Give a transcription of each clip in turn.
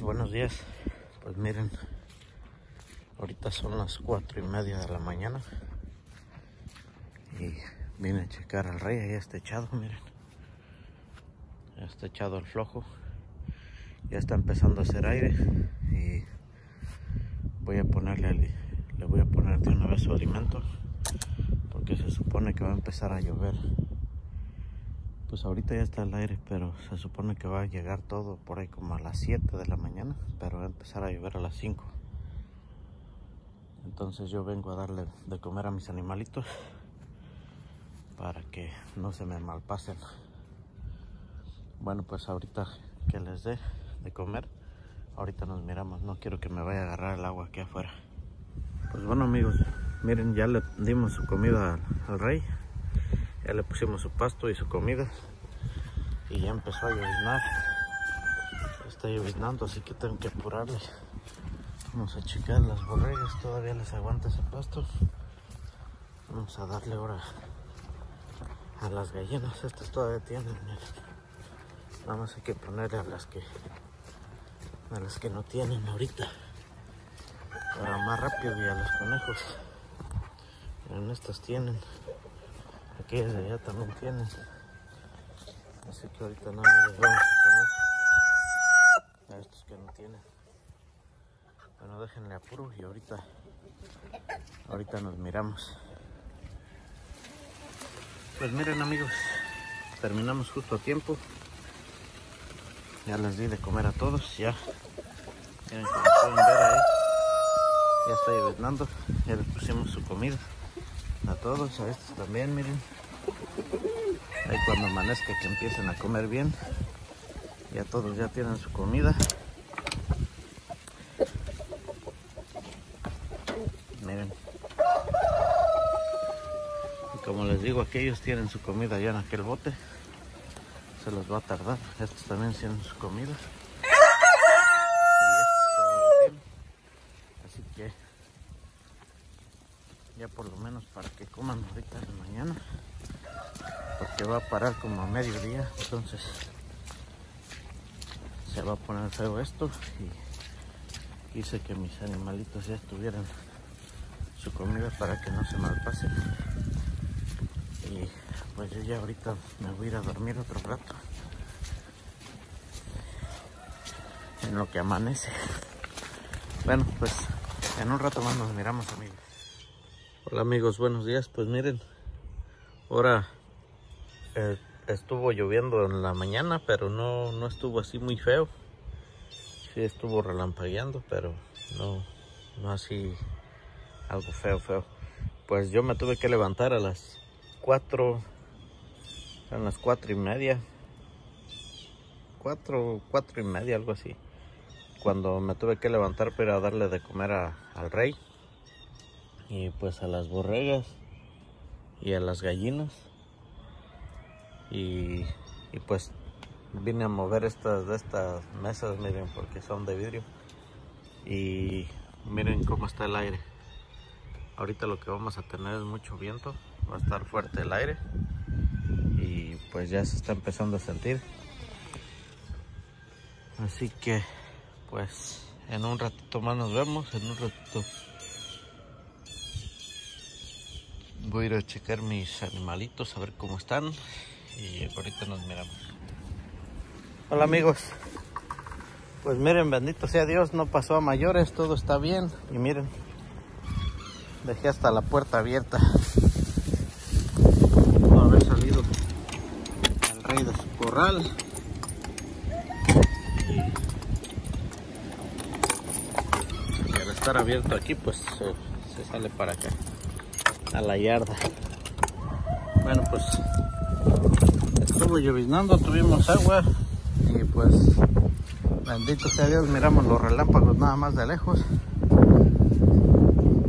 buenos días. Pues miren, ahorita son las cuatro y media de la mañana y vine a checar al rey, ahí está echado, miren. Ya está echado el flojo, ya está empezando a hacer aire y voy a ponerle, le voy a poner de una vez su alimento porque se supone que va a empezar a llover. Pues ahorita ya está el aire, pero se supone que va a llegar todo por ahí como a las 7 de la mañana, pero va a empezar a llover a las 5. Entonces yo vengo a darle de comer a mis animalitos para que no se me malpasen. Bueno, pues ahorita que les dé de comer, ahorita nos miramos. No quiero que me vaya a agarrar el agua aquí afuera. Pues bueno amigos, miren, ya le dimos su comida al, al rey. Ya le pusimos su pasto y su comida. Y ya empezó a lloviznar. Está lloviznando, así que tengo que apurarle. Vamos a checar las borregas. Todavía les aguanta ese pasto. Vamos a darle ahora a las gallinas. Estas todavía tienen. Nada más hay que ponerle a las que a las que no tienen ahorita. Para más rápido y a los conejos. Miren, estas tienen. Aquellas de allá también tienen. Así que ahorita nada más les vamos a poner a estos que no tienen. Bueno, déjenle apuro y ahorita, ahorita nos miramos. Pues miren amigos, terminamos justo a tiempo. Ya les di de comer a todos, ya. Miren como pueden ver ahí. Ya está lloviznando, ya les pusimos su comida a todos, a estos también, miren. Ahí cuando amanezca que empiecen a comer bien. Ya todos ya tienen su comida. Miren. Y como les digo, aquellos tienen su comida ya en aquel bote. Se los va a tardar. Estos también tienen su comida. Así que ya por lo menos para que coman ahorita de mañana porque va a parar como a mediodía entonces se va a poner feo esto y hice que mis animalitos ya tuvieran su comida para que no se malpasen y pues yo ya ahorita me voy a ir a dormir otro rato. En lo que amanece. Bueno pues en un rato más nos miramos amigos. Hola amigos, buenos días. Pues miren, ahora eh, estuvo lloviendo en la mañana, pero no, no estuvo así muy feo. Sí estuvo relampagueando, pero no, no así algo feo, feo. Pues yo me tuve que levantar a las 4, a las cuatro y media. Cuatro, cuatro y media, algo así. Cuando me tuve que levantar para darle de comer a, al rey y pues a las borregas y a las gallinas y, y, pues vine a mover estas de estas mesas miren porque son de vidrio. Y miren cómo está el aire. Ahorita lo que vamos a tener es mucho viento va a estar fuerte el aire. Y pues ya se está empezando a sentir. Así que pues en un ratito más nos vemos en un ratito voy a ir a checar mis animalitos a ver cómo están y ahorita nos miramos. Hola amigos. Pues miren bendito sea Dios no pasó a mayores todo está bien. Y miren dejé hasta la puerta abierta. No haber salido el rey de su corral. Y al estar abierto aquí pues se sale para acá a la yarda. Bueno, pues estuvo lloviznando, tuvimos agua y pues bendito sea Dios, miramos los relámpagos nada más de lejos.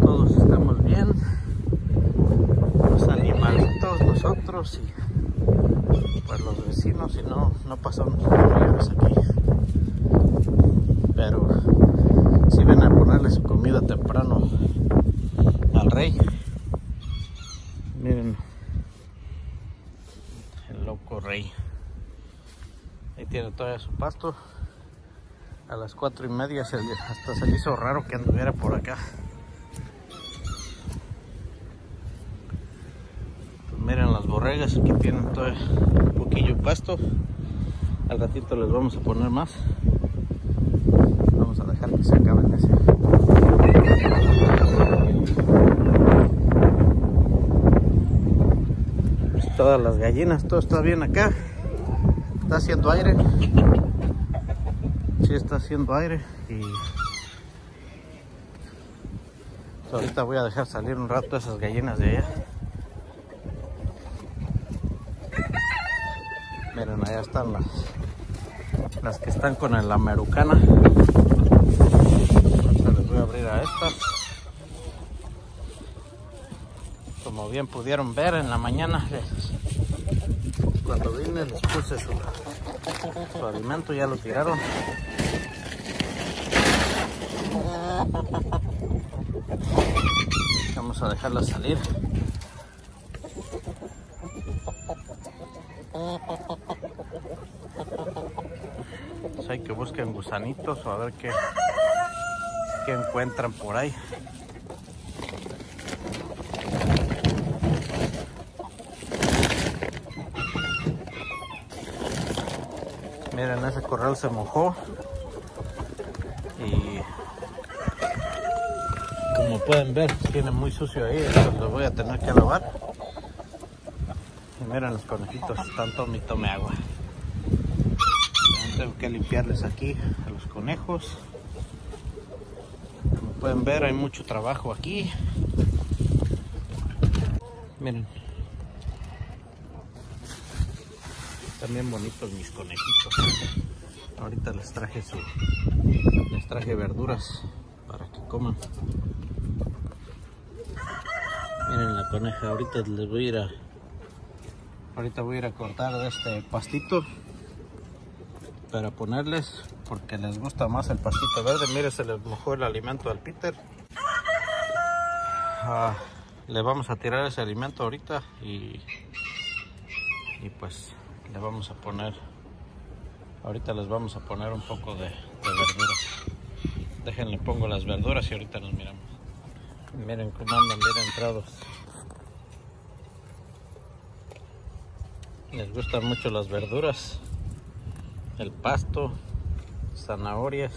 Todos estamos bien, los animalitos, nosotros y pues los vecinos y no, no pasamos mayores aquí. Pero si ven a ponerle su comida temprano al rey. Miren el loco rey. Ahí tiene todavía su pasto. A las cuatro y media hasta se le hizo raro que anduviera por acá. Pues miren las borregas, aquí tienen todo un poquillo pasto. Al ratito les vamos a poner más. Vamos a dejar que se acaben ese. Pues todas las gallinas, todo está bien acá. Está haciendo aire. Sí está haciendo aire y ahorita voy a dejar salir un rato esas gallinas de allá. Miren, allá están las, las que están con el americana. Ahorita les voy a abrir a estas. Como bien pudieron ver en la mañana, cuando vine les puse su, su alimento, ya lo tiraron. Vamos a dejarla salir. Pues hay que busquen gusanitos o a ver qué, qué encuentran por ahí. Miren, ese corral se mojó y como pueden ver tiene muy sucio ahí, lo voy a tener que lavar. Y miren los conejitos, están tome agua. Tengo que limpiarles aquí a los conejos. Como pueden ver hay mucho trabajo aquí. Miren. Están bien bonitos mis conejitos. Ahorita les traje su les traje verduras para que coman. Miren la coneja, ahorita les voy a ir a ahorita voy a ir a cortar este pastito para ponerles porque les gusta más el pastito verde. Miren, se les mojó el alimento al Peter. Ah, le vamos a tirar ese alimento ahorita y y pues le vamos a poner ahorita les vamos a poner un poco de, verduras déjenle pongo las verduras y ahorita nos miramos. Miren cómo andan bien entrados. Les gustan mucho las verduras el pasto zanahorias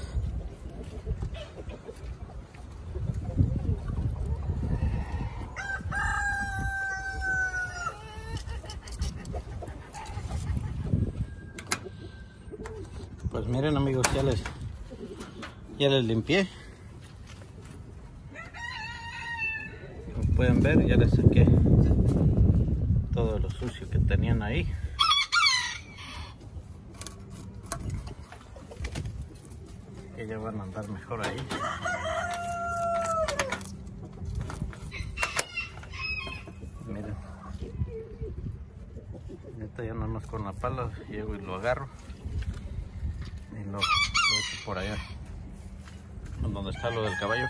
Pues miren ya les, ya limpié. Como pueden ver, ya les saqué todo lo sucio que tenían ahí. Que ya van a andar mejor ahí. Miren. Ahorita ya no nos con la pala, llego y lo agarro y lo, lo echo por allá. Donde está lo del caballo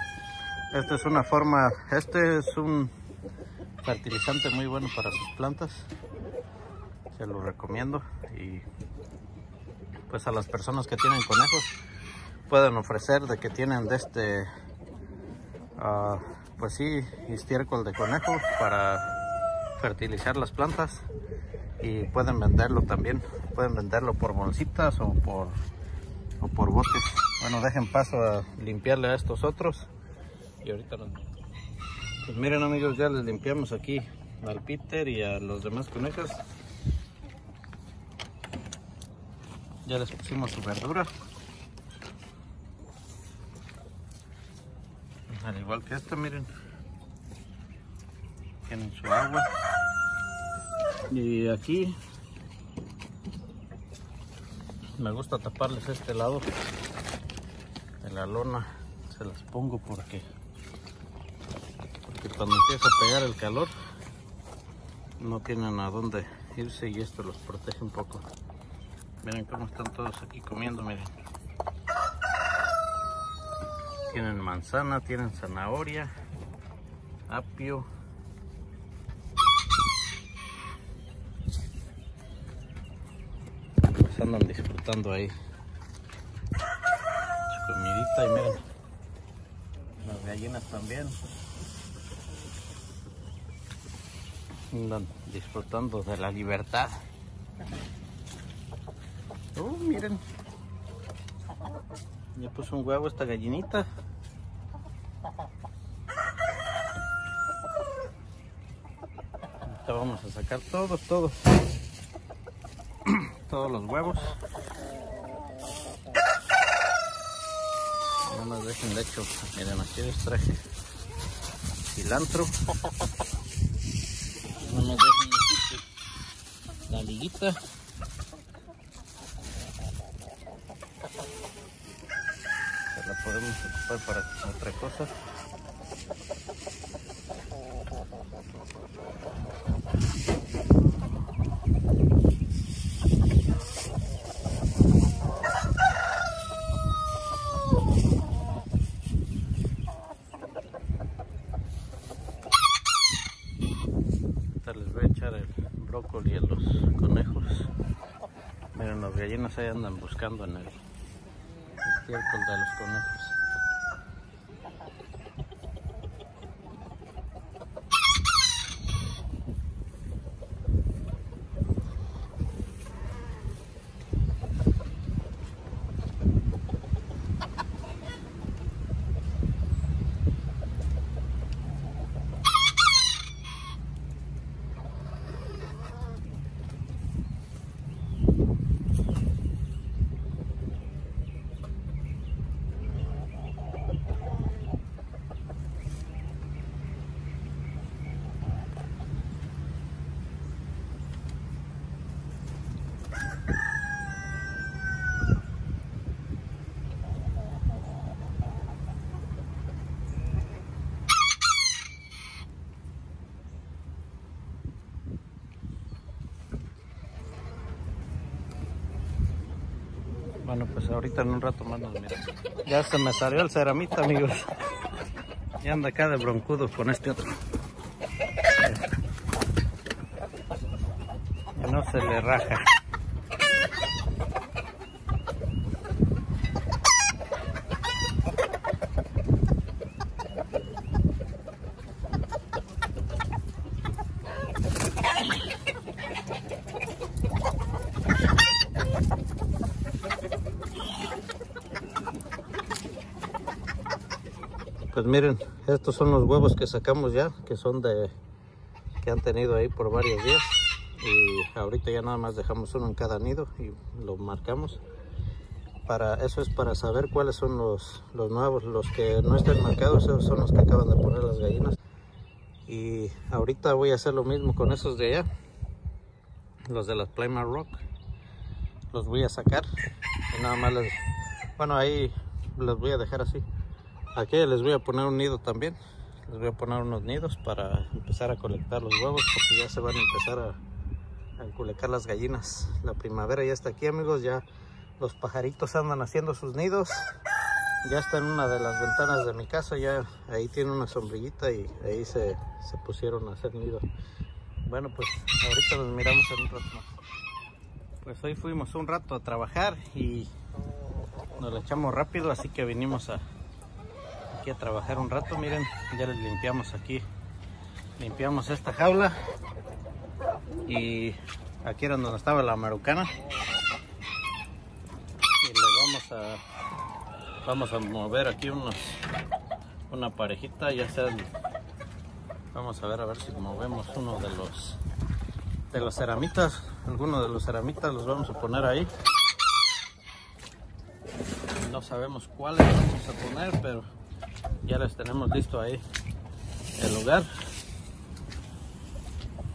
esta es una forma este es un fertilizante muy bueno para sus plantas. Se lo recomiendo y pues a las personas que tienen conejos pueden ofrecer de que tienen de este uh, pues sí estiércol de conejo para fertilizar las plantas y pueden venderlo también. Pueden venderlo por bolsitas o por o por botes. Bueno, dejen paso a limpiarle a estos otros. Y ahorita nos... Pues miren amigos, ya les limpiamos aquí al Peter y a los demás conejos. Ya les pusimos su verdura. Al igual que esta, miren. Tienen su agua. Y aquí me gusta taparles este lado de la lona. Se las pongo porque porque cuando empieza a pegar el calor no tienen a dónde irse y esto los protege un poco. Miren cómo están todos aquí comiendo miren. Tienen manzana tienen zanahoria apio. Andan disfrutando ahí. escondidita y miren, las gallinas también disfrutando de la libertad. Oh, miren, ya puso un huevo esta gallinita. Ahorita vamos a sacar todos, todos, todos los huevos. No nos dejen de hecho, miren aquí les traje cilantro. No nos dejen la liguita. Se la podemos ocupar para otra cosa. Ahorita les voy a echar el brócoli a los conejos. Miren, las gallinas ahí andan buscando en el estiércol de los conejos. Bueno, pues ahorita en un rato más nos miramos. Ya se me salió el ceramita, amigos. Ya anda acá de broncudo con este otro. Que no se le raja. Miren, estos son los huevos que sacamos ya, que son de que han tenido ahí por varios días. Y ahorita ya nada más dejamos uno en cada nido y lo marcamos. Para, eso es para saber cuáles son los, los nuevos, los que no estén marcados, esos son los que acaban de poner las gallinas. Y ahorita voy a hacer lo mismo con esos de allá, los de las Plymouth Rock. Los voy a sacar y nada más bueno ahí los voy a dejar así. Aquí les voy a poner un nido también. Les voy a poner unos nidos para empezar a colectar los huevos porque ya se van a empezar a, a las gallinas. La primavera ya está aquí amigos, ya los pajaritos andan haciendo sus nidos. Ya está en una de las ventanas de mi casa, ya ahí tiene una sombrillita y ahí se, pusieron a hacer nido. Bueno pues ahorita los miramos en un rato más. Pues hoy fuimos un rato a trabajar y nos lo echamos rápido así que vinimos a, a trabajar un rato. Miren, ya les limpiamos aquí. Limpiamos esta jaula. Y aquí era donde estaba la marucana. Y le vamos a vamos a mover aquí unos una parejita, ya sea vamos a ver a ver si movemos uno de los de los ceramitas, algunos de los ceramitas los vamos a poner ahí. No sabemos cuáles vamos a poner, pero ya les tenemos listo ahí el lugar.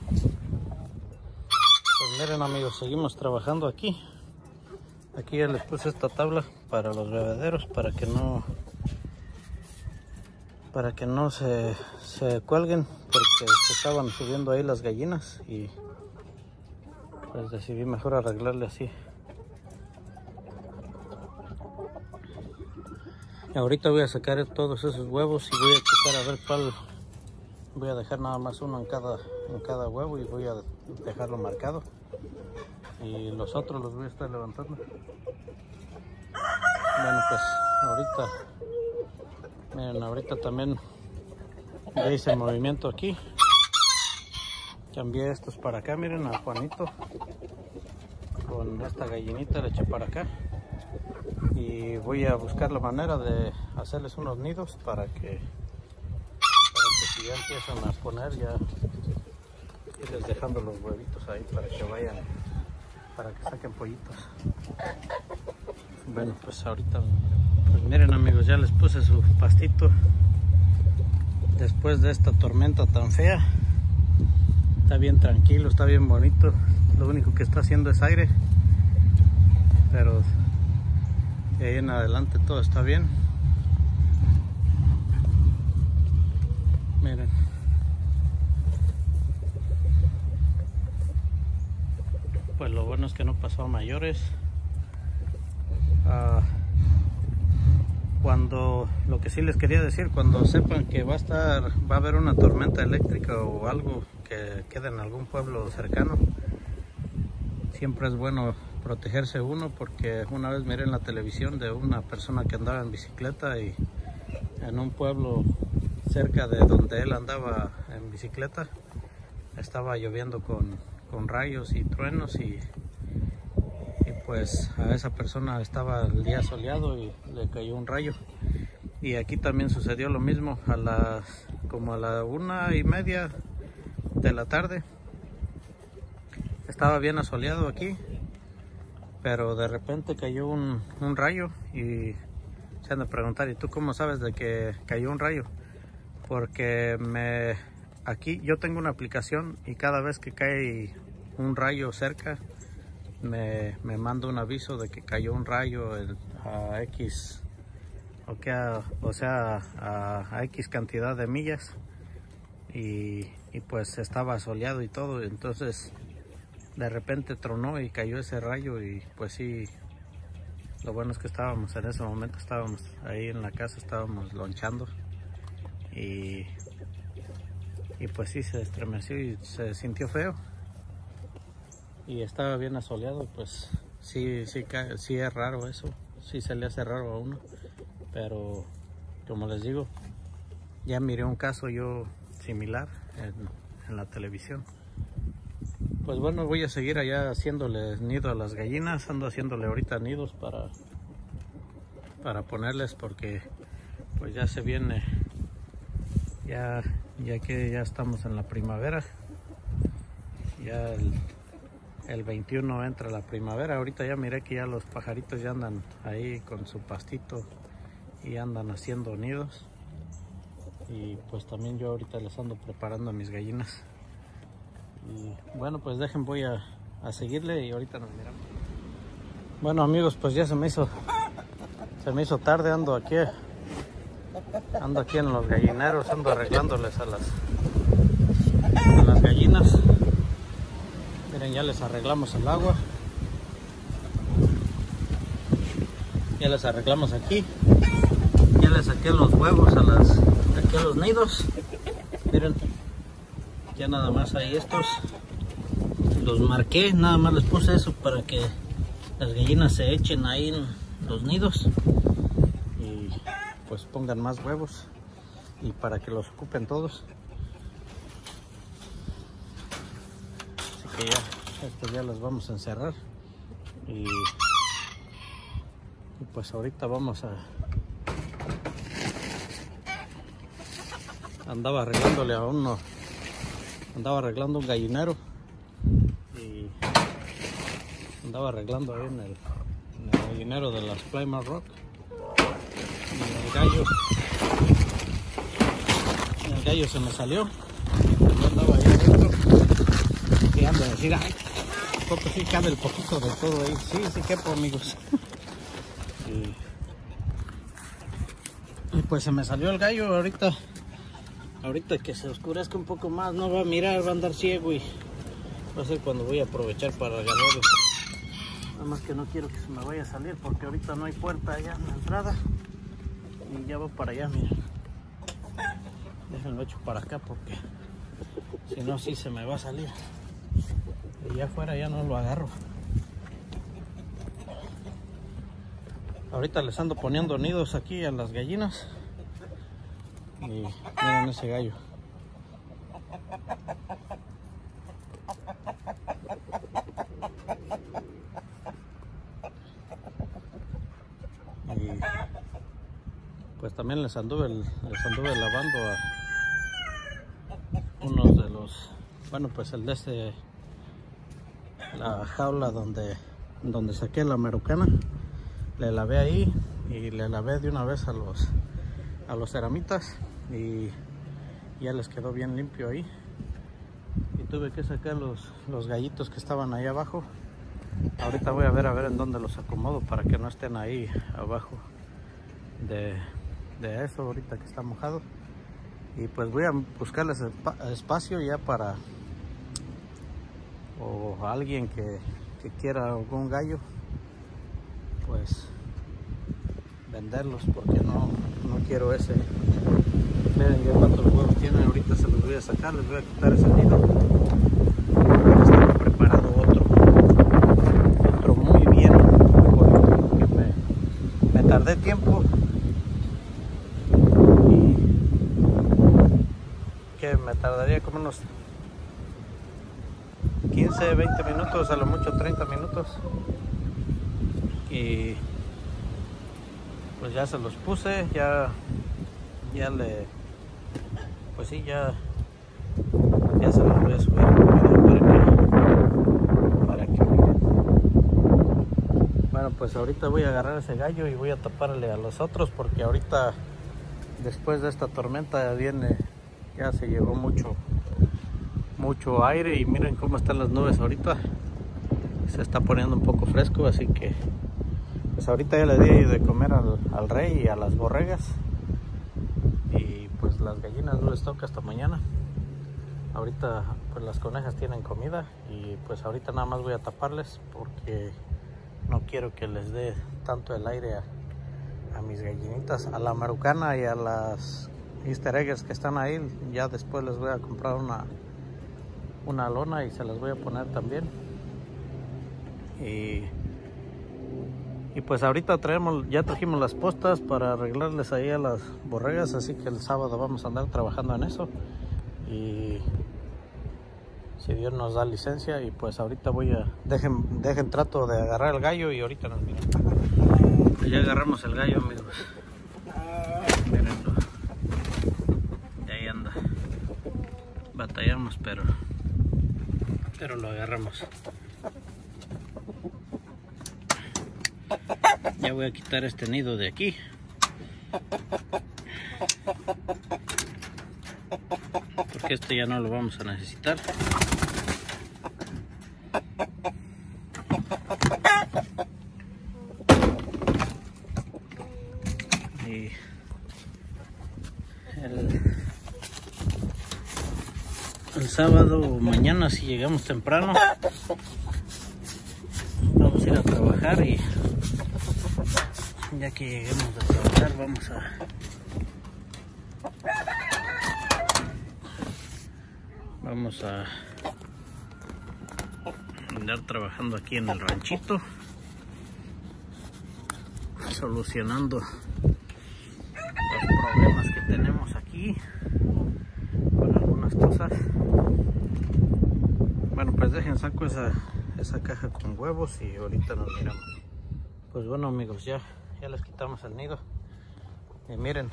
Pues miren amigos, seguimos trabajando aquí. Aquí ya les puse esta tabla para los bebederos para que no para que no se, se cuelguen porque se estaban subiendo ahí las gallinas y pues decidí mejor arreglarle así. Ahorita voy a sacar todos esos huevos y voy a checar a ver cuál. Voy a dejar nada más uno en cada, en cada huevo y voy a dejarlo marcado. Y los otros los voy a estar levantando. Bueno, pues ahorita, miren, ahorita también hice movimiento aquí. Cambié estos para acá, miren a Juanito. Con esta gallinita le eché para acá. Y voy a buscar la manera de hacerles unos nidos para que, si ya empiezan a poner ya irles dejando los huevitos ahí para que vayan, para que saquen pollitos. Bueno, pues ahorita, pues miren amigos, ya les puse su pastito después de esta tormenta tan fea. Está bien tranquilo, está bien bonito. Lo único que está haciendo es aire. Pero de ahí en adelante todo está bien. Miren. Pues lo bueno es que no pasó a mayores. Ah, cuando lo que sí les quería decir cuando sepan que va a estar va a haber una tormenta eléctrica o algo que quede en algún pueblo cercano siempre es bueno protegerse uno porque una vez miré en la televisión de una persona que andaba en bicicleta y en un pueblo cerca de donde él andaba en bicicleta estaba lloviendo con, con rayos y truenos y pues a esa persona estaba el día soleado y le cayó un rayo. Y aquí también sucedió lo mismo a las como a la una y media de la tarde. Estaba bien asoleado aquí, pero de repente cayó un, un rayo y se han de ¿y tú cómo sabes de que cayó un rayo? Porque me aquí yo tengo una aplicación y cada vez que cae un rayo cerca me, me un aviso de que cayó un rayo a X, o, que o sea, a, X cantidad de millas y, y, pues estaba soleado y todo, entonces de repente tronó y cayó ese rayo y pues sí, lo bueno es que estábamos en ese momento, estábamos ahí en la casa, estábamos lonchando y, y pues sí se estremeció y se sintió feo y estaba bien asoleado, pues sí, sí, sí es raro eso, sí se le hace raro a uno, pero como les digo, ya miré un caso yo similar en, la televisión. Pues bueno, voy a seguir allá haciéndole nido a las gallinas, ando haciéndole ahorita nidos para, para ponerles porque pues ya se viene, ya, ya que ya estamos en la primavera, ya el, el 21 entra la primavera. Ahorita ya miré que ya los pajaritos ya andan ahí con su pastito y andan haciendo nidos. Y pues también yo ahorita les ando preparando a mis gallinas. Y bueno, pues dejen, voy a, a seguirle y ahorita nos miramos. Bueno amigos, pues ya se me hizo se me hizo tarde, ando aquí ando aquí en los gallineros, ando arreglándoles a las a las gallinas ya les arreglamos el agua. Ya les arreglamos aquí. Ya les saqué los huevos a las aquí a los nidos. Miren, ya nada más hay estos. Los marqué, nada más les puse eso para que las gallinas se echen ahí en los nidos y pues pongan más huevos y para que los ocupen todos. Así que ya estos ya los vamos a encerrar y, pues ahorita vamos a andaba arreglándole a uno andaba arreglando un gallinero y andaba arreglando ahí en el, gallinero de las Plymouth Rock y el gallo el gallo se me salió yo andaba ahí adentro y ando a decir poco sí cabe el poquito de todo ahí. Sí, sí quepo amigos. y, pues se me salió el gallo ahorita. Ahorita que se oscurezca un poco más, no va a mirar, va a andar ciego y va a ser cuando voy a aprovechar para agarrarlo. Nada más que no quiero que se me vaya a salir porque ahorita no hay puerta allá en la entrada. Y ya voy para allá, miren. Déjenlo hecho para acá porque si no, sí se me va a salir y ya afuera ya no lo agarro Ahorita les ando poniendo nidos aquí a las gallinas. Y miren ese gallo. Y pues también les anduve, les anduve lavando a unos de los, bueno pues el de este, la jaula donde, donde saqué la merucana le lavé ahí y le lavé de una vez a los a los ceramitas y ya les quedó bien limpio ahí. Y tuve que sacar los, los gallitos que estaban ahí abajo. Ahorita voy a ver a ver en dónde los acomodo para que no estén ahí abajo de, de eso ahorita que está mojado. Y pues voy a buscarles espacio ya para o alguien que, que quiera algún gallo pues venderlos porque no, no quiero ese. Miren ya cuántos huevos tienen ahorita se los voy a sacar les voy a quitar ese nido. Está preparado otro. Otro muy bien me tardé tiempo. Y que me tardaría como unos 15 20 minutos a lo mucho 30 minutos. Y pues ya se los puse ya ya le pues sí ya ya se los voy a subir para que para que bueno pues ahorita voy a agarrar ese gallo y voy a taparle a los otros porque ahorita después de esta tormenta viene ya se llevó mucho mucho aire y miren cómo están las nubes ahorita. Se está poniendo un poco fresco así que pues ahorita ya le di de comer al, rey y a las borregas. Y pues las gallinas no les toca hasta mañana. Ahorita pues las conejas tienen comida y pues ahorita nada más voy a taparles porque no quiero que les dé tanto el aire a, mis gallinitas a la marucana y a las easter eggs que están ahí. Ya después les voy a comprar una una lona y se las voy a poner también. Y y pues ahorita traemos, ya trajimos las postas para arreglarles ahí a las borregas, así que el sábado vamos a andar trabajando en eso. Y si Dios nos da licencia y pues ahorita voy a, dejen, dejen trato de agarrar el gallo y ahorita nos miren. Ya agarramos el gallo amigos. Mírenlo. Y ahí anda. Batallamos pero, pero lo agarramos. Ya voy a quitar este nido de aquí. Porque este ya no lo vamos a necesitar. El, el sábado o mañana si llegamos temprano vamos a ir a trabajar y ya que lleguemos a trabajar vamos a vamos a andar trabajando aquí en el ranchito solucionando los problemas que tenemos aquí con algunas cosas. Bueno pues dejen saco esa, esa caja con huevos y ahorita nos miramos. Pues bueno amigos ya ya les quitamos el nido. Y miren.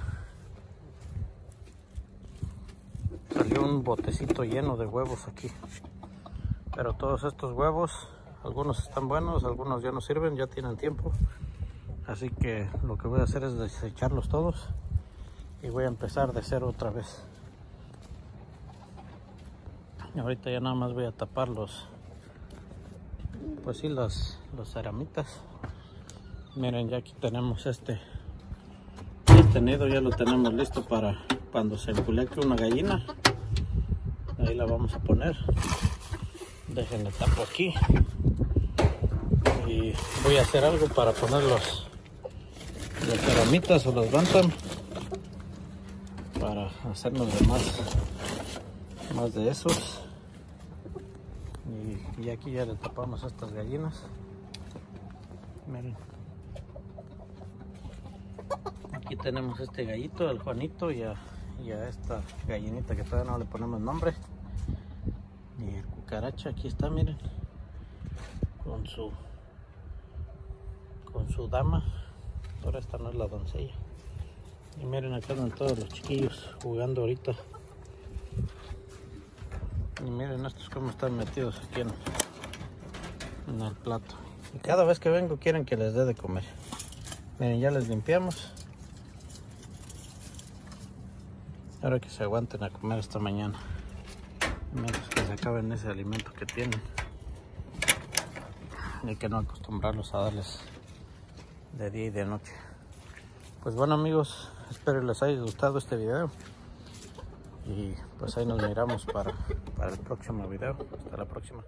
Salió un botecito lleno de huevos aquí. Pero todos estos huevos algunos están buenos algunos ya no sirven ya tienen tiempo. Así que lo que voy a hacer es desecharlos todos. Y voy a empezar de cero otra vez. Y ahorita ya nada más voy a tapar los pues sí los, los ceramitas miren ya aquí tenemos este este nido ya lo tenemos listo para cuando se enculeque una gallina. Ahí la vamos a poner. Déjenle tapo aquí. Y voy a hacer algo para poner los los ceramitas o los bantam para hacernos de más más de esos. Y, y aquí ya le tapamos estas gallinas. Miren Aquí tenemos este gallito, el Juanito, y a, esta gallinita que todavía no le ponemos nombre. Y el cucaracha, aquí está, miren. Con su con su dama. Ahora esta no es la doncella. Y miren acá están todos los chiquillos jugando ahorita. Y miren estos como están metidos aquí en el plato. Y cada vez que vengo quieren que les dé de comer. Miren, ya les limpiamos. Ahora que se aguanten a comer esta mañana. Mientras que se acaben ese alimento que tienen. Hay que no acostumbrarlos a darles de día y de noche. Pues bueno amigos, espero les haya gustado este video. Y pues ahí nos miramos para, para el próximo video. Hasta la próxima.